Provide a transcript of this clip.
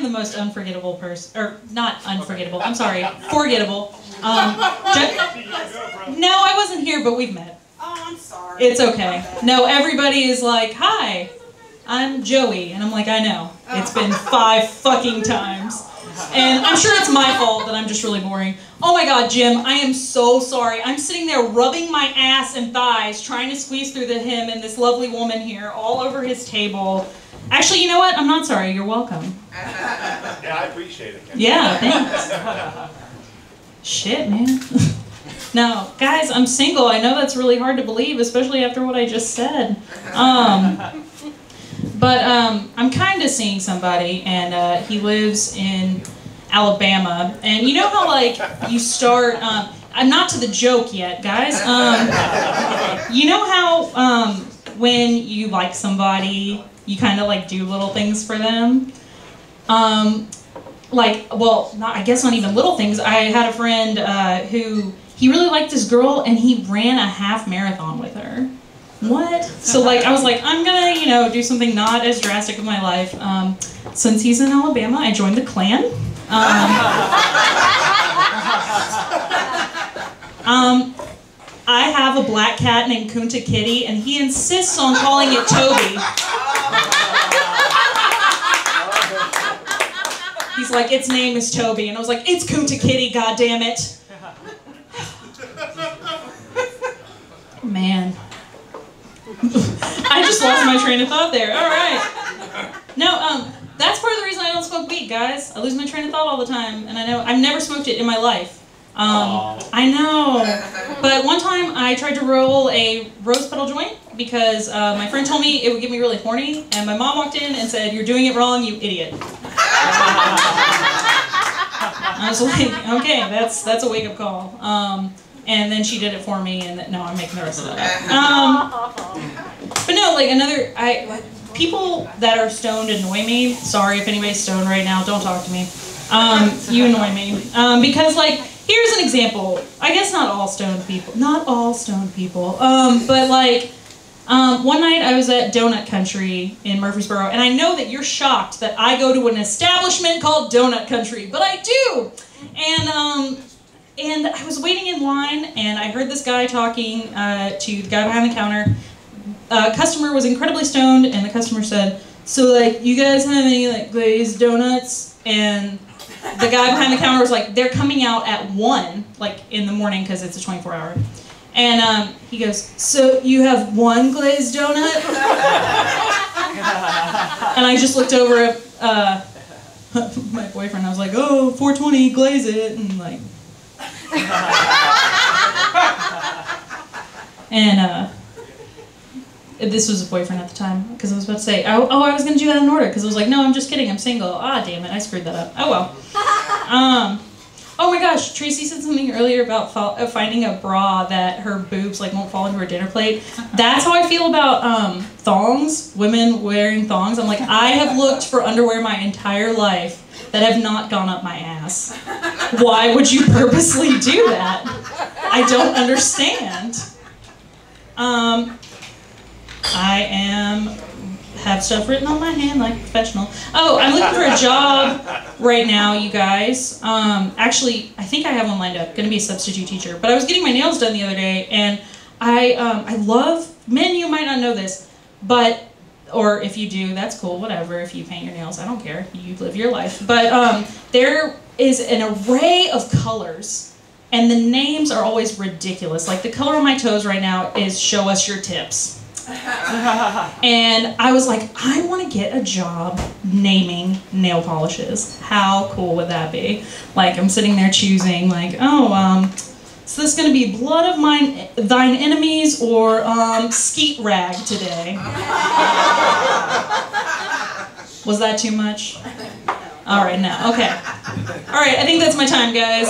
am the most unforgettable person, or not unforgettable. I'm sorry, forgettable. Um, ju- no, I wasn't here, but we've met. Oh, I'm sorry. It's okay. No, everybody is like, "Hi, I'm Joey," and I'm like, "I know. It's been five fucking times." And I'm sure it's my fault that I'm just really boring. Oh my god, Jim, I am so sorry. I'm sitting there rubbing my ass and thighs, trying to squeeze through the him and this lovely woman here all over his table. Actually, you know what? I'm not sorry. You're welcome. Yeah, I appreciate it. Ken. Yeah, thanks. Shit, man. no, guys, I'm single. I know that's really hard to believe, especially after what I just said. Um, but um, I'm kind of seeing somebody, and uh, he lives in Alabama. And you know how, like, you start. Um, I'm not to the joke yet, guys. Um, you know how um, when you like somebody, you kind of like do little things for them. Um, like, well, not I guess not even little things. I had a friend uh, who he really liked this girl, and he ran a half marathon with her. What? So like, I was like, I'm gonna, you know, do something not as drastic with my life. Um, since he's in Alabama, I joined the Klan. Um, um, I have a black cat named Kunta Kitty, and he insists on calling it Toby. Like, its name is Toby, and I was like, it's Kunta Kitty, God damn it! Man, I just lost my train of thought there. All right. No, um, that's part of the reason I don't smoke weed, guys. I lose my train of thought all the time, and I know I've never smoked it in my life. Um, I know. But one time I tried to roll a rose petal joint because uh, my friend told me it would get me really horny, and my mom walked in and said, "You're doing it wrong, you idiot." I was like, "Okay, that's that's a wake up call." Um, and then she did it for me, and th- no, I'm making the rest of that. up. Um, but no, like another, I people that are stoned annoy me. Sorry if anybody's stoned right now, don't talk to me. Um, you annoy me um, because like here's an example. I guess not all stoned people, not all stoned people, um, but like. Um, one night I was at Donut Country in Murfreesboro, and I know that you're shocked that I go to an establishment called Donut Country, but I do. And um, and I was waiting in line, and I heard this guy talking uh, to the guy behind the counter. A customer was incredibly stoned, and the customer said, "So, like, you guys have any like glazed donuts?" And the guy behind the counter was like, "They're coming out at one, like in the morning, because it's a 24 hour." And um, he goes, "So you have one glazed donut?" and I just looked over at uh, my boyfriend. I was like, "Oh, 420, glaze it," and like. And uh, this was a boyfriend at the time because I was about to say, oh, oh I was gonna do that in order because I was like, no, I'm just kidding, I'm single. Ah, damn it, I screwed that up. Oh well. Um, gosh, Tracy said something earlier about uh, finding a bra that her boobs like won't fall into her dinner plate. That's how I feel about um, thongs. Women wearing thongs. I'm like, I have looked for underwear my entire life that have not gone up my ass. Why would you purposely do that? I don't understand. Um, I am have stuff written on my hand like a professional. Oh, I'm looking for a job right now, you guys. Um, actually, I think I have one lined up. Going to be a substitute teacher. But I was getting my nails done the other day, and I um, I love men. You might not know this, but or if you do, that's cool. Whatever. If you paint your nails, I don't care. You live your life. But um, there is an array of colors and the names are always ridiculous. Like the color on my toes right now is "Show us your tips," and I was like, I want to get a job naming nail polishes. How cool would that be? Like I'm sitting there choosing, like, oh, um, so this is gonna be blood of mine, thine enemies, or um, skeet rag today. Was that too much? All right, now, okay. All right, I think that's my time, guys.